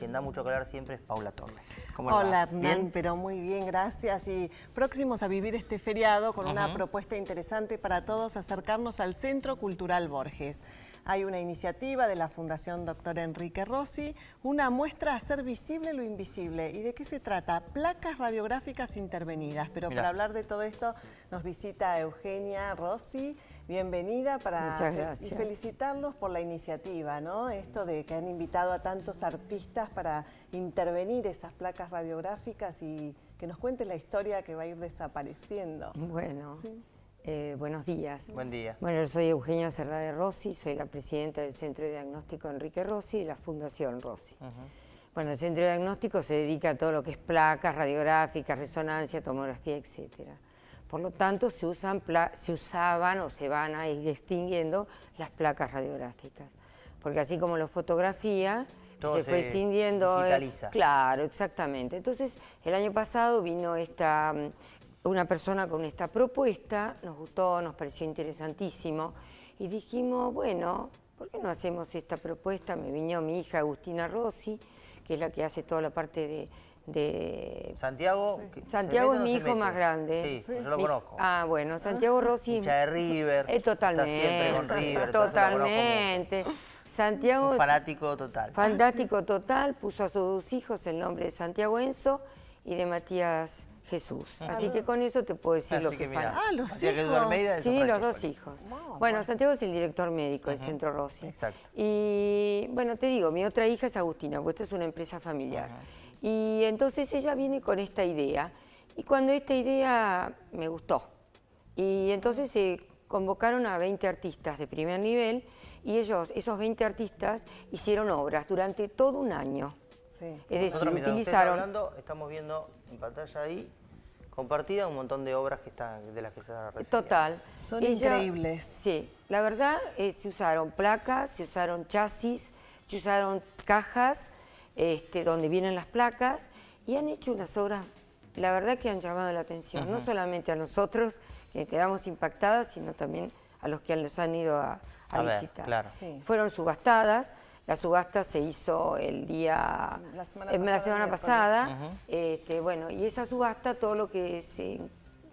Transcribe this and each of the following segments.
quien da mucho que hablar siempre es Paula Torres. ¿Cómo Hola Hernán, pero muy bien, gracias. Y próximos a vivir este feriado con una propuesta interesante para todos, acercarnos al Centro Cultural Borges. Hay una iniciativa de la Fundación Dr. Enrique Rossi, una muestra a hacer visible lo invisible. ¿Y de qué se trata? Placas radiográficas intervenidas. Pero para hablar de todo esto nos visita Eugenia Rossi. Bienvenida para y felicitarlos por la iniciativa, ¿no? Esto de que han invitado a tantos artistas para intervenir esas placas radiográficas y que nos cuente la historia que va a ir desapareciendo. Bueno, eh, buenos días. Buen día. Bueno, yo soy Eugenia Cerdade Rossi, soy la presidenta del Centro de Diagnóstico Enrique Rossi y la Fundación Rossi. Bueno, el Centro de Diagnóstico se dedica a todo lo que es placas, radiográficas, resonancia, tomografía, etcétera. Por lo tanto, se, usan se usaban o se van a ir extinguiendo las placas radiográficas. Porque así como la fotografía, se, fue extinguiendo. Eh, digitaliza. claro, exactamente. Entonces, el año pasado vino esta una persona con esta propuesta, nos gustó, nos pareció interesantísimo y dijimos, bueno, ¿por qué no hacemos esta propuesta? Me vino mi hija Agustina Rossi, que es la que hace toda la parte de... Santiago... Santiago es mi hijo más grande. Sí, yo lo conozco. Ah, bueno, Santiago Rossi... Hincha de River. Es totalmente. Está siempre con River. Totalmente. Santiago... Un fanático total. Fanático total, puso a sus dos hijos el nombre de Santiago Enzo y de Matías Jesús. Así que con eso te puedo decir lo que, que Ah, los hijos. sí, los dos hijos. bueno, Santiago es el director médico del Centro Rossi. Exacto. Y bueno, te digo, mi otra hija es Agustina, porque esta es una empresa familiar. Y entonces ella viene con esta idea. Y cuando esta idea me gustó. Y entonces se convocaron a 20 artistas de primer nivel y ellos, esos 20 artistas, hicieron obras durante todo un año. Sí. Es decir, utilizaron... Hablando, estamos viendo en pantalla ahí compartida un montón de obras que están de las que se han Total. Son increíbles. Sí, la verdad es se usaron placas, se usaron chasis, se usaron cajas este, donde vienen las placas y han hecho unas obras, la verdad que han llamado la atención, no solamente a nosotros que quedamos impactadas, sino también a los que los han ido a, visitar. claro. Fueron subastadas, la subasta se hizo el día, la semana pasada, este, bueno, y esa subasta, todo lo que se,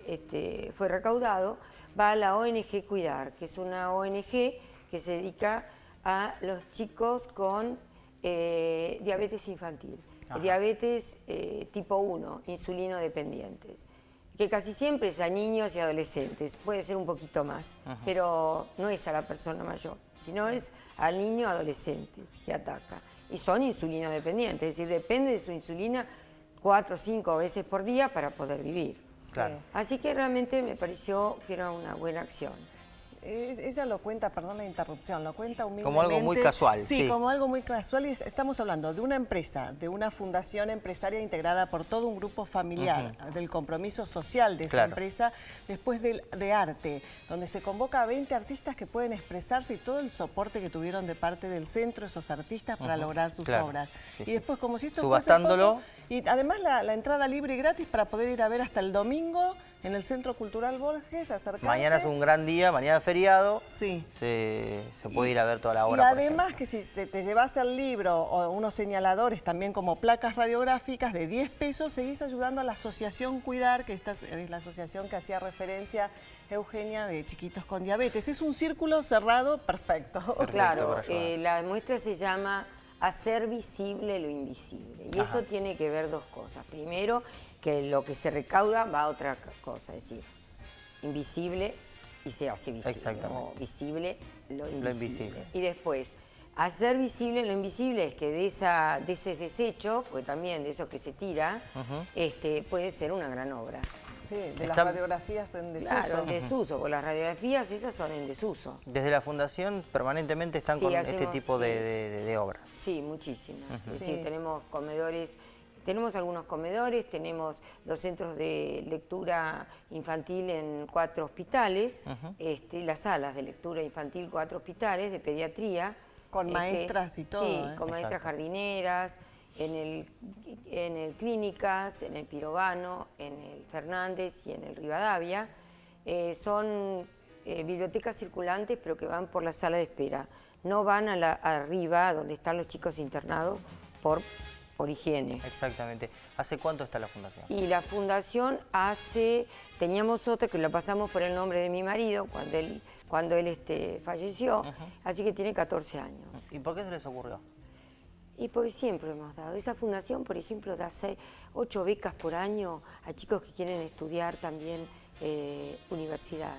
este, fue recaudado, va a la ONG Cuidar, que es una ONG que se dedica a los chicos con eh, diabetes infantil, diabetes eh, tipo 1, insulino dependientes. Que casi siempre es a niños y adolescentes, puede ser un poquito más, pero no es a la persona mayor, sino es al niño adolescente que ataca. Y son insulino dependientes, es decir, depende de su insulina cuatro o cinco veces por día para poder vivir. Así que realmente me pareció que era una buena acción ella lo cuenta, perdón la interrupción, lo cuenta humildemente. Como algo muy casual. Sí, como algo muy casual. Y estamos hablando de una empresa, de una fundación empresaria integrada por todo un grupo familiar, del compromiso social de esa empresa, después de, de, arte, donde se convoca a 20 artistas que pueden expresarse y todo el soporte que tuvieron de parte del centro esos artistas para lograr sus obras. y después, como si esto Subastándolo. y además la, la entrada libre y gratis para poder ir a ver hasta el domingo en el Centro Cultural Borges, acercarte. Mañana es un gran día, mañana es feriado. Sí. Se, puede ir a ver toda la obra. Y además que si te, llevas el libro o unos señaladores también como placas radiográficas de 10 pesos, seguís ayudando a la Asociación Cuidar, que esta es la asociación que hacía referencia Eugenia de Chiquitos con Diabetes. Es un círculo cerrado perfecto. claro, eh, la muestra se llama hacer visible lo invisible. Y eso tiene que ver dos cosas. Primero, que lo que se recauda va a otra cosa, es decir, invisible y se hace visible. O visible lo invisible. Y después, hacer visible lo invisible es que de, esa, de ese desecho, pues también de eso que se tira, este, puede ser una gran obra. Sí, de las radiografías en desuso. Claro, en desuso, porque las radiografías esas son en desuso. Desde la Fundación permanentemente están con este tipo de, obras. Sí, muchísimas. sí. tenemos comedores tenemos algunos comedores, tenemos los centros de lectura infantil en cuatro hospitales, este, las salas de lectura infantil cuatro hospitales de pediatría. Con maestras y todo. Sí, ¿eh? con maestras jardineras, en el, en el Clínicas, en el Pirovano, en el Fernández y en el Rivadavia. Eh, son eh, bibliotecas circulantes, pero que van por la sala de espera. No van a la, arriba, donde están los chicos internados, por Origene. Exactamente. ¿Hace cuánto está la fundación? Y la fundación hace, teníamos otra que la pasamos por el nombre de mi marido cuando él, cuando él este, falleció, así que tiene 14 años. ¿Y por qué se les ocurrió? Y porque siempre hemos dado. Esa fundación, por ejemplo, da seis, ocho becas por año a chicos que quieren estudiar también eh, universidad.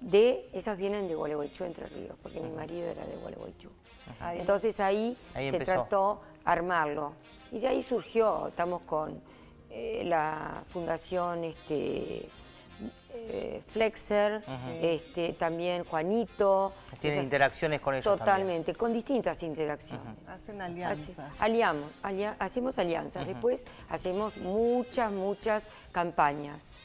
De esas vienen de Gualeguaychú, Entre Ríos, porque mi marido era de Gualeguaychú. Entonces ahí, se trató armarlo. Y de ahí surgió, estamos con eh, la fundación este, eh, Flexer, este, también Juanito. Tienen interacciones con ellos Totalmente, con distintas interacciones. Hacen alianzas. aliamos, hacemos alianzas. Después hacemos muchas, muchas campañas.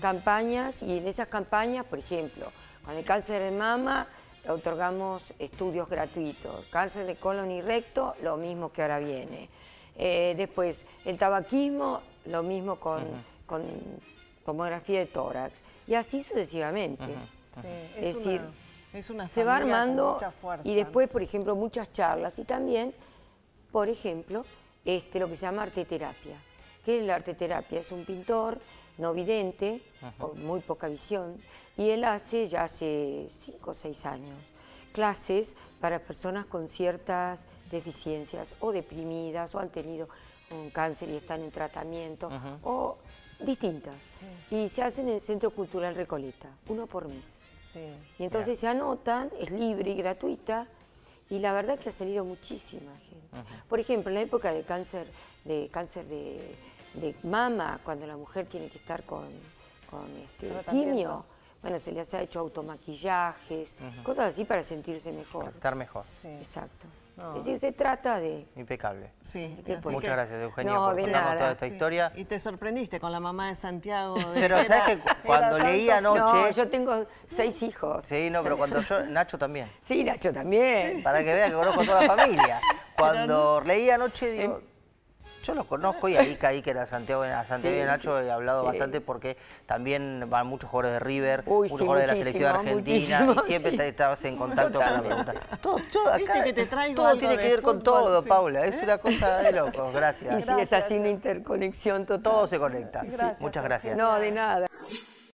Campañas y en esas campañas, por ejemplo, con el cáncer de mama otorgamos estudios gratuitos. Cáncer de colon y recto, lo mismo que ahora viene. Eh, después, el tabaquismo, lo mismo con, con tomografía de tórax. Y así sucesivamente. es, decir, una, se va armando y después, por ejemplo, muchas charlas y también, por ejemplo, este, lo que se llama arteterapia. ¿Qué es la arteterapia? Es un pintor no vidente, o muy poca visión, y él hace ya hace cinco o seis años clases para personas con ciertas deficiencias o deprimidas o han tenido un cáncer y están en tratamiento o distintas. Y se hace en el Centro Cultural Recoleta, uno por mes. Y entonces se anotan, es libre y gratuita, y la verdad que ha salido muchísima gente. Por ejemplo, en la época de cáncer de, cáncer de, mama, cuando la mujer tiene que estar con, con este, quimio, bueno, se les ha hecho automaquillajes, cosas así para sentirse mejor. Para estar mejor. Exacto. Es decir, se trata de... Impecable. Sí. Muchas gracias, Eugenia, por contarnos toda esta historia. Y te sorprendiste con la mamá de Santiago. pero sabes que cuando leí anoche... No, yo tengo seis hijos. Sí, no, pero cuando yo... Nacho también. Sí, Nacho también. Para que vea que conozco toda la familia. Cuando leí anoche, digo... Yo los conozco y ahí caí que era Santiago, Santiago y Nacho he hablado bastante porque también van muchos jugadores de River, muchos jugadores de la selección argentina y siempre estabas en contacto con la pregunta. Todo, todo tiene que ver con todo, Paula, es una cosa de locos, gracias. Y si es así una interconexión total. Todo se conecta, muchas gracias. No, de nada.